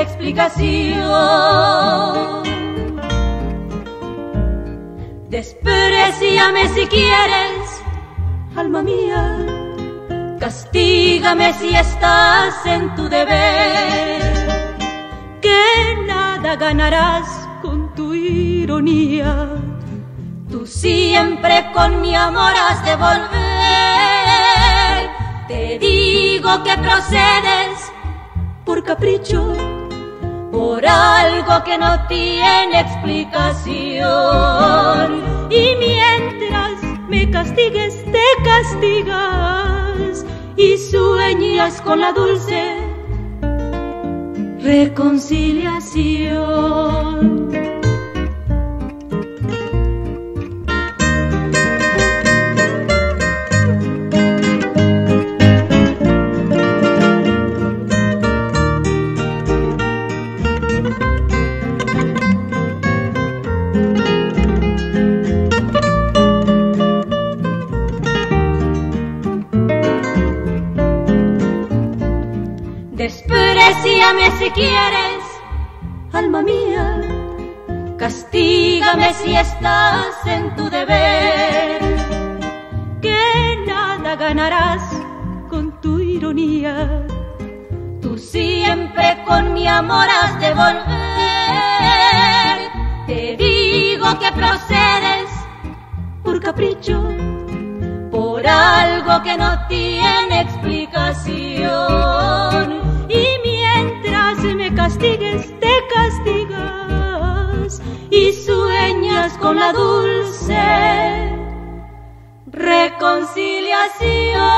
explicación. Despreciame si quieres, alma mía, castígame si estás en tu deber, que nada ganarás con tu ironía Tú siempre con mi amor has de volver. Te digo que procedes por capricho, por algo que no tiene explicación. Y mientras me castigues, te castigas y sueñas con la dulce reconciliación. Reconciliación.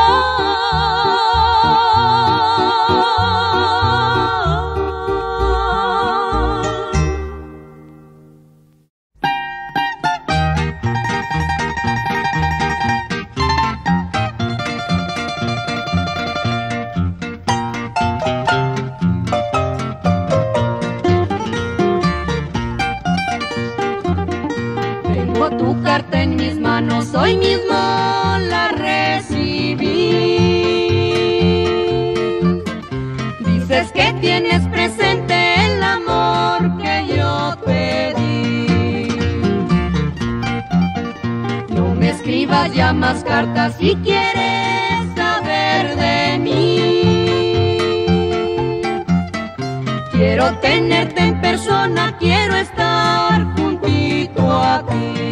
happy.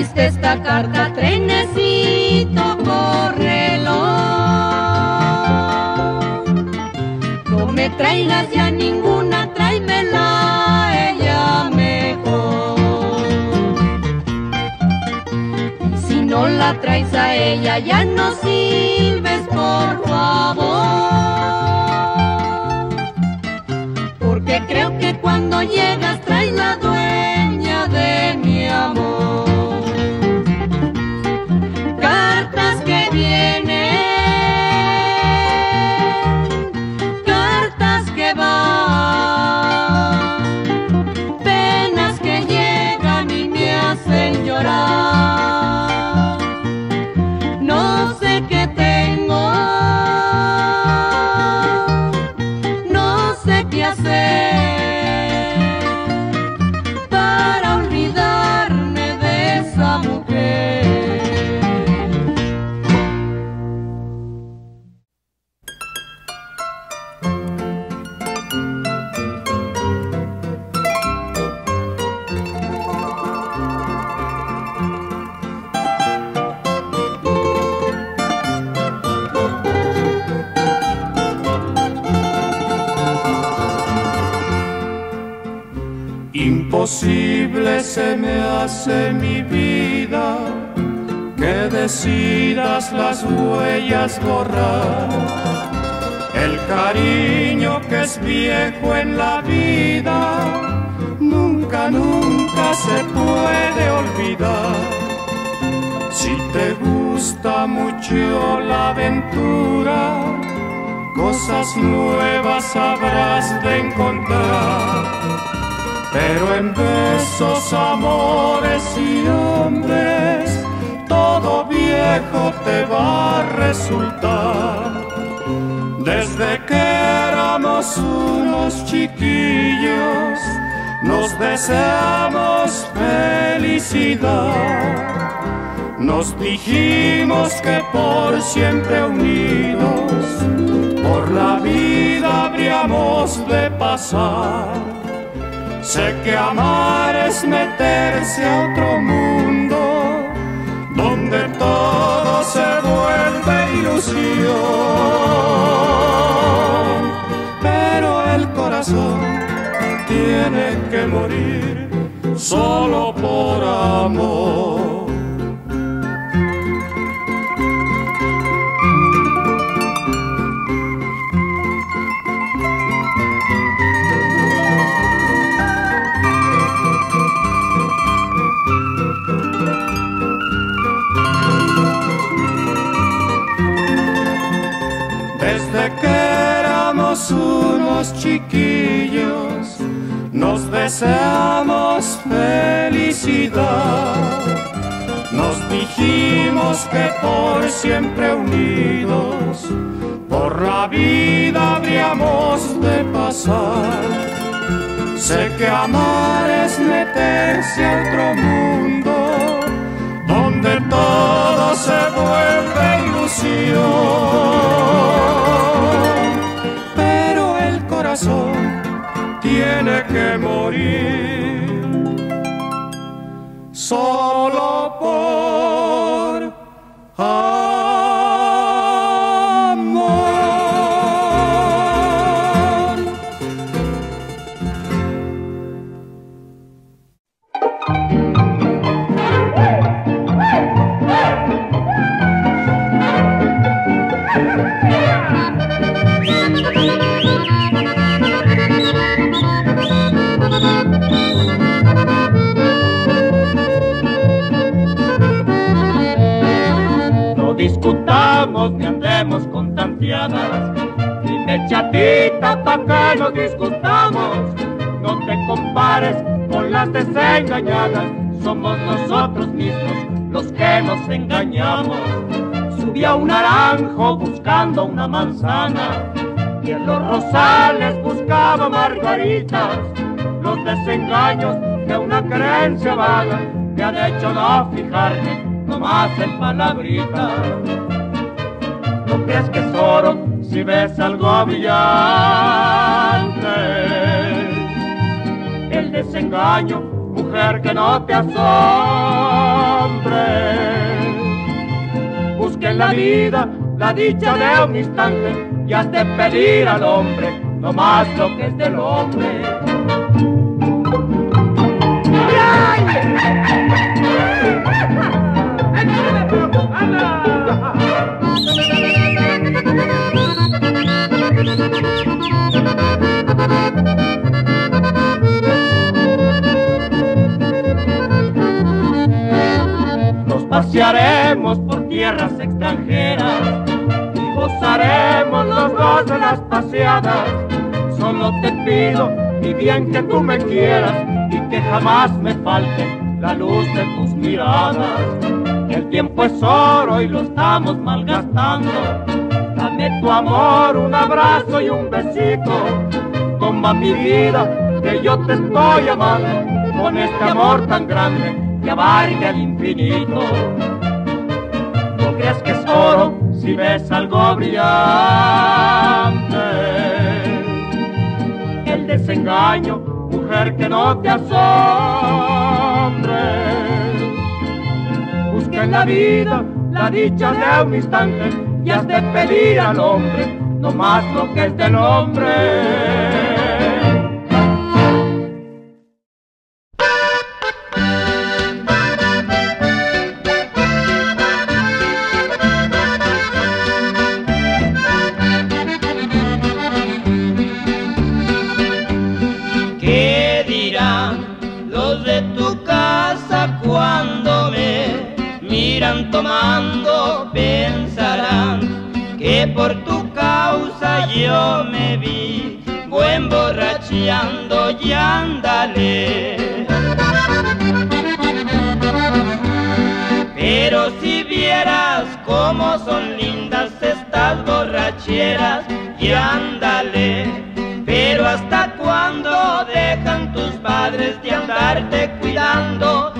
Esta carta, trenecito, córrelo. No me traigas ya ninguna, tráemela ella mejor. si no la traes a ella, ya no sirves, por favor. Porque creo que cuando llegas Imposible se me hace mi vida que decidas las huellas borrar. El cariño que es viejo en la vida nunca, nunca se puede olvidar. Si te gusta mucho la aventura, cosas nuevas habrás de encontrar. Pero en besos, amores y hombres, todo viejo te va a resultar. Desde que éramos unos chiquillos, nos deseamos felicidad. Nos dijimos que por siempre unidos, por la vida habríamos de pasar. Sé que amar es meterse a otro mundo, donde todo se vuelve ilusión. Pero el corazón tiene que morir solo por amor. Unos chiquillos, nos deseamos felicidad. Nos dijimos que por siempre unidos, por la vida habríamos de pasar. Sé que amar es meterse a otro mundo, donde todo se vuelve ilusión. Corazón tiene que morir. Solo somos nosotros mismos los que nos engañamos. Subí a un naranjo buscando una manzana, y en los rosales buscaba margaritas. Los desengaños de una creencia vaga me han hecho no fijarme nomás en palabritas. No crees que es si ves algo brillante. El desengaño, que no te asombre. Busca en la vida la dicha de un instante y has de pedir al hombre no más lo que es del hombre. Nos pasearemos por tierras extranjeras y gozaremos los dos de las paseadas. Solo te pido, mi bien, que tú me quieras y que jamás me falte la luz de tus miradas. El tiempo es oro y lo estamos malgastando. Dame tu amor, un abrazo y un besito. Toma mi vida, que yo te estoy amando con este amor tan grande que abarca el infinito. No creas que es oro si ves algo brillante. El desengaño, mujer que no te asombre. Busca en la vida la dicha de un instante y has de pedir al hombre no más lo que es del hombre. Tomando pensarán que por tu causa yo me vi buen borracheando y ándale. Pero si vieras cómo son lindas estas borracheras y ándale. Pero hasta cuando dejan tus padres de andarte cuidando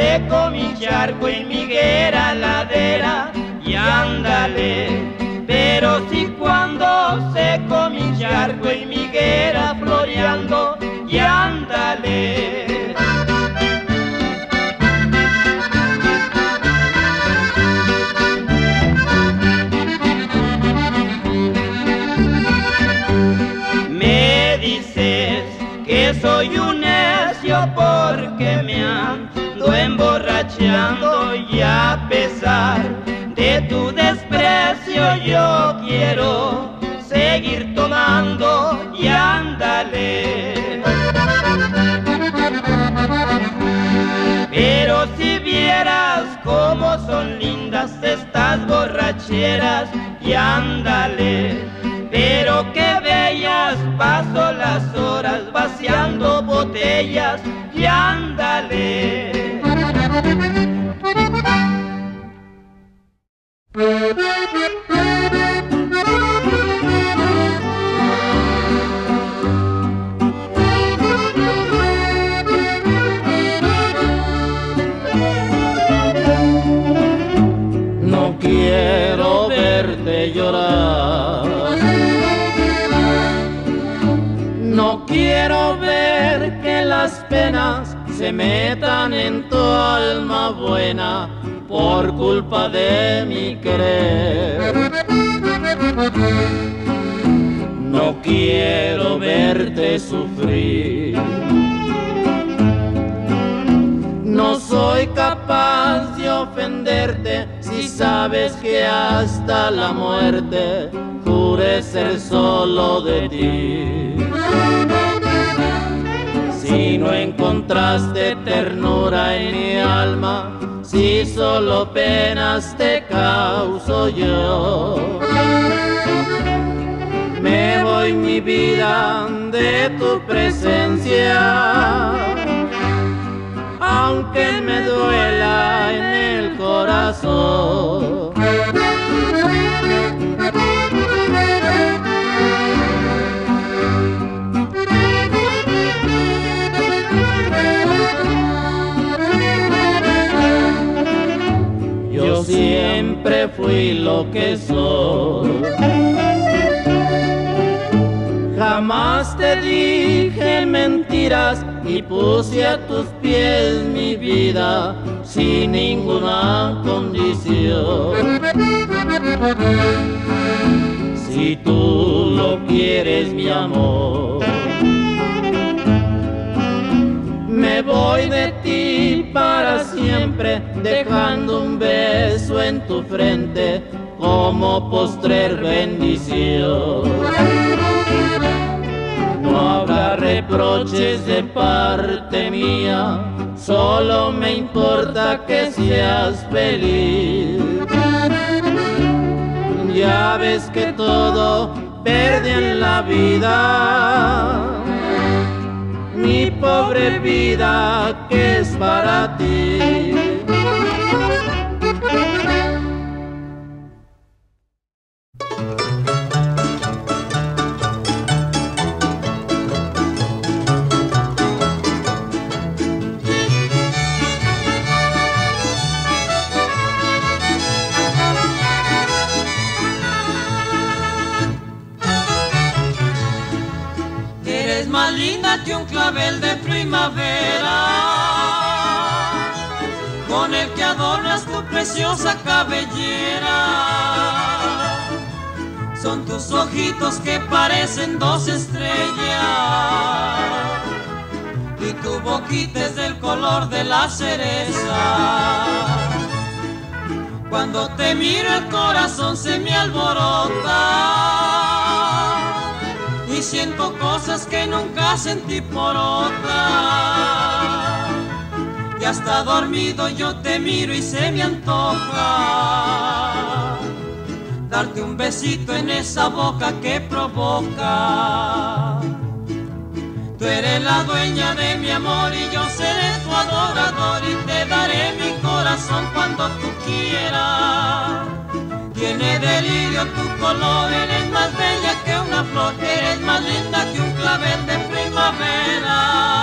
seco mi charco y mi higuera ladera y ándale. Pero si cuando seco mi charco y mi higuera floreando y ándale. soy un necio porque me ando emborrachando y a pesar de tu desprecio yo quiero seguir tomando y ándale. Pero si vieras cómo son lindas estas borracheras y ándale pero qué bellas paso las horas vaciando botellas y ándale. No quiero verte llorar. Quiero ver que las penas se metan en tu alma buena por culpa de mi querer. No quiero verte sufrir. No soy capaz de ofenderte si sabes que hasta la muerte jure ser solo de ti. Si no encontraste ternura en mi alma, si solo penas te causo yo, me voy mi vida de tu presencia, aunque me duela en el corazón. Siempre fui lo que soy Jamás te dije mentiras y puse a tus pies mi vida sin ninguna condición. Si tú lo quieres, mi amor, me voy de ti para siempre, dejando un beso en tu frente como postrer bendición no habrá reproches de parte mía, solo me importa que seas feliz. Ya ves que todo perde en la vida, mi pobre vida que es para ti. Preciosa cabellera. Son tus ojitos que parecen dos estrellas, y tu boquita es del color de la cereza. Cuando te miro el corazón se me alborota y siento cosas que nunca sentí por otra. Y hasta dormido yo te miro y se me antoja darte un besito en esa boca que provoca. Tú eres la dueña de mi amor y yo seré tu adorador y te daré mi corazón cuando tú quieras. Tiene delirio tu color, eres más bella que una flor, eres más linda que un clavel de primavera.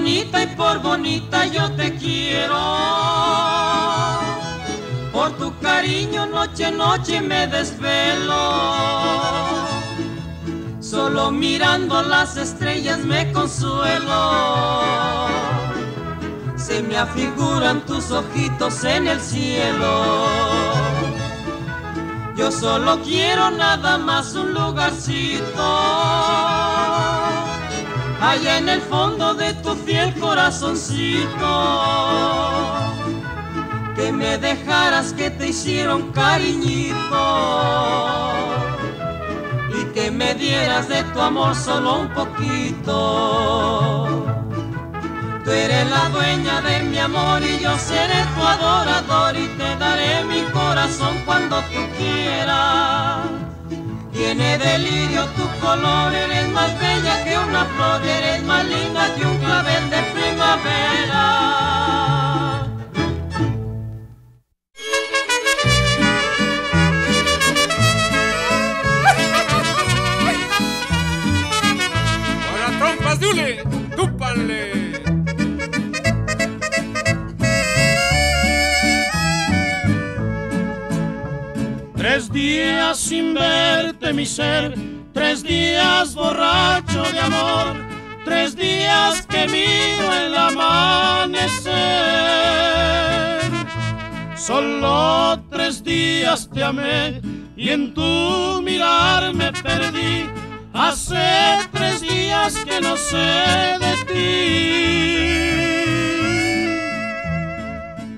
Bonita y por bonita yo te quiero. Por tu cariño noche noche me desvelo. Solo mirando las estrellas me consuelo. Se me afiguran tus ojitos en el cielo. Yo solo quiero nada más un lugarcito allá en el fondo de tu fiel corazoncito, que me dejaras que te hicieron cariñito y que me dieras de tu amor solo un poquito. Tú eres la dueña de mi amor y yo seré tu adorador y te daré mi corazón cuando tú quieras. Tiene delirio tu color, eres más bella que una flor, eres más linda que un clavel de primavera. Días sin verte mi ser, tres días borracho de amor, tres días que miro el amanecer. Solo tres días te amé y en tu mirar me perdí. Hace tres días que no sé de ti.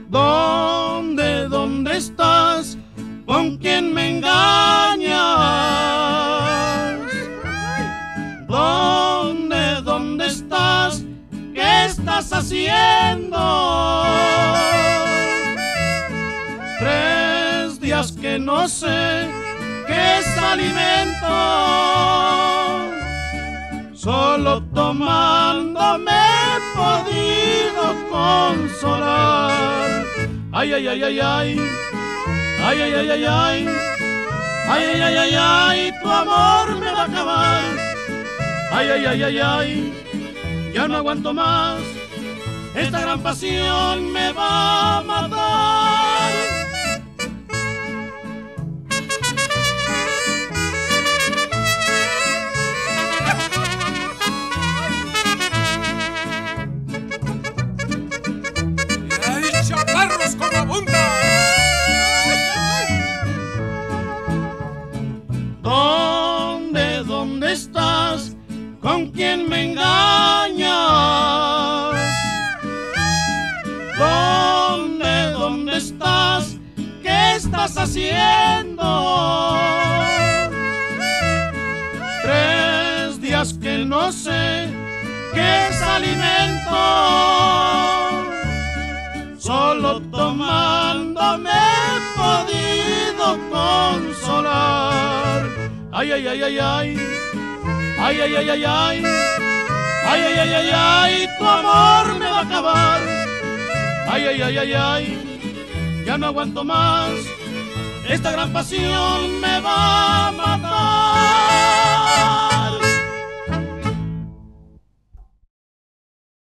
¿Dónde, dónde estás? Quien me engañas. ¿Dónde, dónde estás? ¿Qué estás haciendo? Tres días que no sé qué es alimento. Solo tomándome he podido consolar. Ay, ay, ay, ay, ay. Ay, ay, ay, ay, ay. Ay, ay, ay, ay, ay, tu amor me va a acabar. Ay, ay, ay, ay, ay, ya no aguanto más. Esta gran pasión me va a matar. Ay, ay. Ya no aguanto más. Esta gran pasión me va a matar.